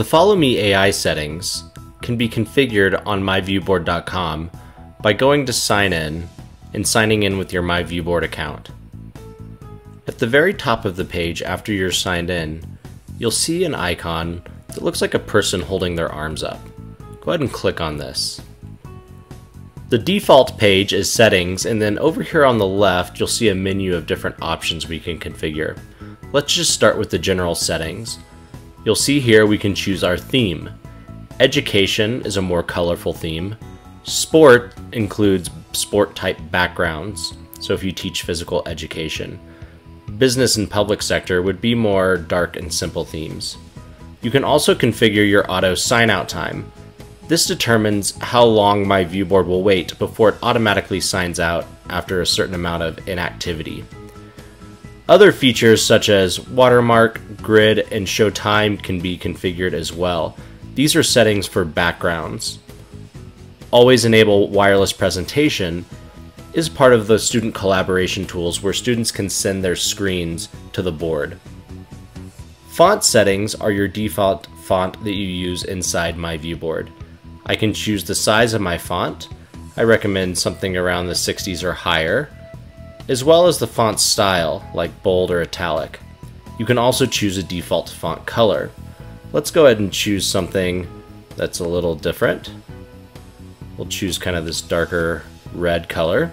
The Follow Me AI settings can be configured on myviewboard.com by going to Sign In and signing in with your MyViewboard account. At the very top of the page after you're signed in, you'll see an icon that looks like a person holding their arms up. Go ahead and click on this. The default page is settings and then over here on the left you'll see a menu of different options we can configure. Let's just start with the general settings. You'll see here we can choose our theme. Education is a more colorful theme. Sport includes sport type backgrounds, so if you teach physical education. Business and public sector would be more dark and simple themes. You can also configure your auto sign out time. This determines how long MyViewboard will wait before it automatically signs out after a certain amount of inactivity. Other features such as watermark, grid, and show time can be configured as well. These are settings for backgrounds always enable wireless presentation is part of the student collaboration tools where students can send their screens to the board. Font settings are your default font that you use inside MyViewboard. I can choose the size of my font. I recommend something around the 60s or higher, as well as the font style, like bold or italic. You can also choose a default font color. Let's go ahead and choose something that's a little different. We'll choose kind of this darker red color.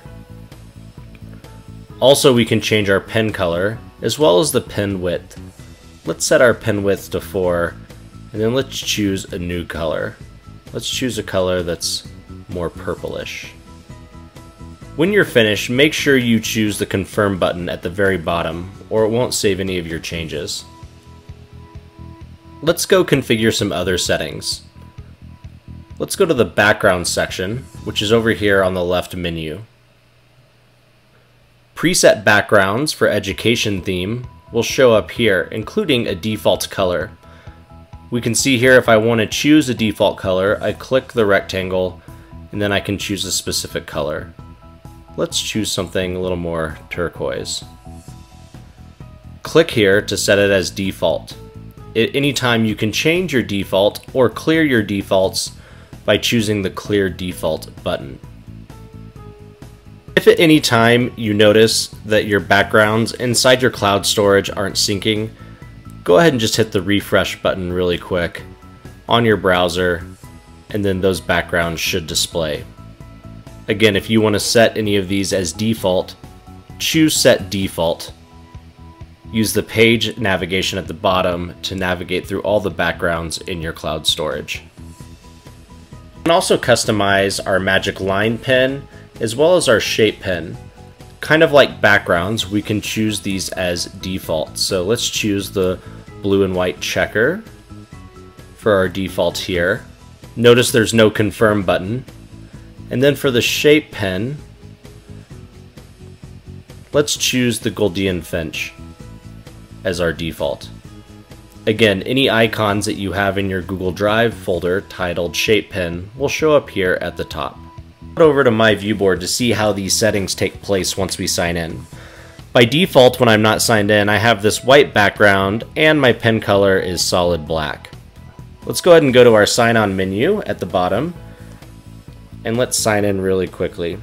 Also, we can change our pen color as well as the pen width. Let's set our pen width to 4 and then let's choose a new color. Let's choose a color that's more purplish. When you're finished, make sure you choose the confirm button at the very bottom or it won't save any of your changes. Let's go configure some other settings. Let's go to the background section, which is over here on the left menu. Preset backgrounds for education theme will show up here, including a default color. We can see here if I want to choose a default color, I click the rectangle and then I can choose a specific color. Let's choose something a little more turquoise. Click here to set it as default. At any time you can change your default or clear your defaults by choosing the Clear Default button. If at any time you notice that your backgrounds inside your cloud storage aren't syncing, go ahead and just hit the refresh button really quick on your browser and then those backgrounds should display. Again, if you want to set any of these as default, choose Set Default. Use the page navigation at the bottom to navigate through all the backgrounds in your cloud storage can also customize our magic line pen as well as our shape pen. Kind of like backgrounds, we can choose these as default. So let's choose the blue and white checker for our default here. Notice there's no confirm button. And then for the shape pen, let's choose the Gouldian Finch as our default. Again, any icons that you have in your Google Drive folder titled Shape Pen will show up here at the top. Head over to MyViewboard to see how these settings take place once we sign in. By default, when I'm not signed in, I have this white background and my pen color is solid black. Let's go ahead and go to our sign on menu at the bottom and let's sign in really quickly.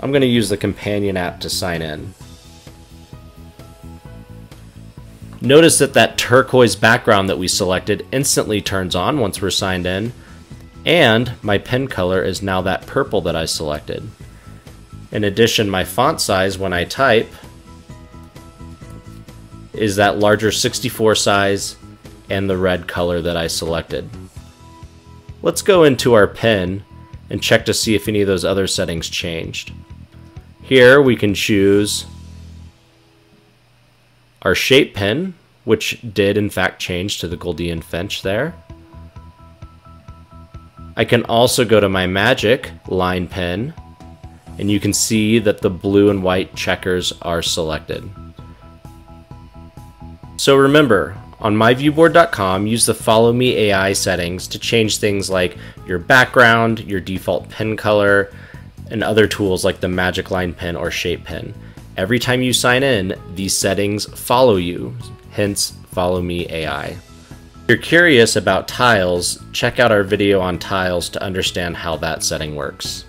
I'm going to use the companion app to sign in. Notice that that turquoise background that we selected instantly turns on once we're signed in, and my pen color is now that purple that I selected. In addition, my font size when I type is that larger 64 size and the red color that I selected. Let's go into our pen and check to see if any of those other settings changed. Here we can choose our shape pen, which did in fact change to the Gouldian Finch there. I can also go to my magic line pen and you can see that the blue and white checkers are selected. So remember, on myviewboard.com, use the Follow Me AI settings to change things like your background, your default pen color, and other tools like the Magic Line pen or Shape pen. Every time you sign in, these settings follow you, hence Follow Me AI. If you're curious about tiles, check out our video on tiles to understand how that setting works.